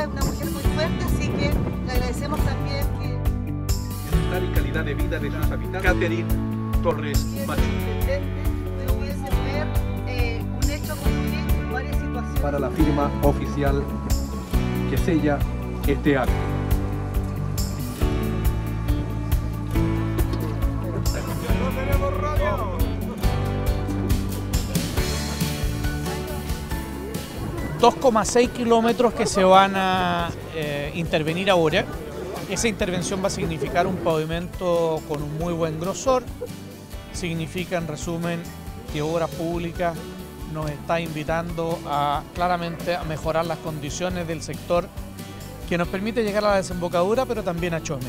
ella es una mujer muy fuerte, así que le agradecemos también que... Bienestar y calidad de vida de sus habitantes. Catherine Torres Machu. Ver eh, un hecho como varias situaciones. Para la firma oficial que sella este acto. ...2,6 kilómetros que se van a eh, intervenir ahora. Esa intervención va a significar un pavimento con un muy buen grosor. Significa, en resumen, que Obra Pública nos está invitando a claramente a mejorar las condiciones del sector que nos permite llegar a la desembocadura, pero también a Chome.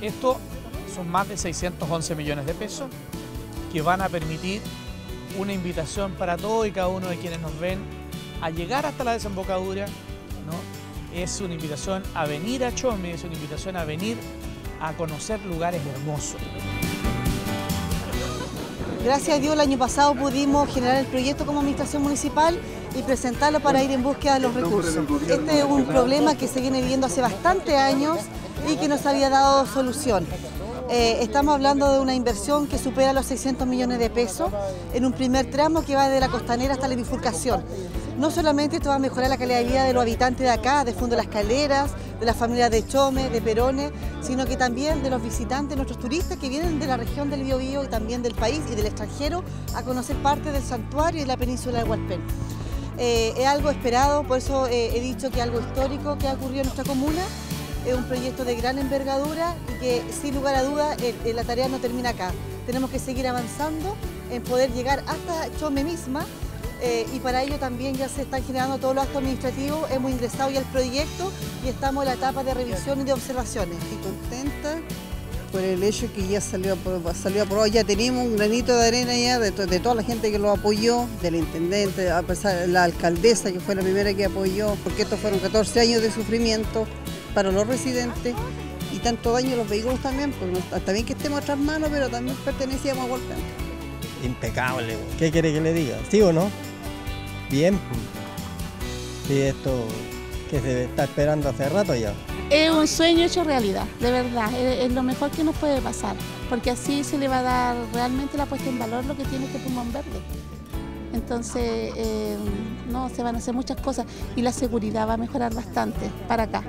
Esto son más de 611 millones de pesos que van a permitir una invitación para todos y cada uno de quienes nos ven a llegar hasta la desembocadura. ¿no? Es una invitación a venir a Chome, es una invitación a venir a conocer lugares hermosos. Gracias a Dios el año pasado pudimos generar el proyecto como administración municipal y presentarlo para ir en búsqueda de los recursos. Este es un problema que se viene viviendo hace bastantes años y que nos había dado solución. Eh, estamos hablando de una inversión que supera los 600 millones de pesos en un primer tramo que va desde la costanera hasta la bifurcación. No solamente esto va a mejorar la calidad de vida de los habitantes de acá, de Fondo de las Caleras, de las familias de Chome, de Perone, sino que también de los visitantes, nuestros turistas que vienen de la región del Biobío y también del país y del extranjero a conocer parte del santuario y la península de Hualpén. Eh, es algo esperado, por eso eh, he dicho que es algo histórico que ha ocurrido en nuestra comuna, es un proyecto de gran envergadura y que sin lugar a dudas la tarea no termina acá. Tenemos que seguir avanzando en poder llegar hasta Chome misma eh, y para ello también ya se están generando todos los actos administrativos, hemos ingresado ya al proyecto y estamos en la etapa de revisión y de observaciones. Estoy contenta por el hecho que ya salió, salió aprobado, ya tenemos un granito de arena ya de, toda la gente que lo apoyó, del intendente, a pesar de la alcaldesa que fue la primera que apoyó, porque estos fueron 14 años de sufrimiento para los residentes y tanto daño a los vehículos también, porque está bien que estemos a otras manos, pero también pertenecíamos a Golpe. Impecable, ¿qué quiere que le diga? ¿Sí o no? Bien. Sí, esto que se está esperando hace rato ya. Es un sueño hecho realidad, de verdad, es, lo mejor que nos puede pasar, porque así se le va a dar realmente la puesta en valor lo que tiene este pulmón verde. Entonces, eh, no, se van a hacer muchas cosas y la seguridad va a mejorar bastante para acá.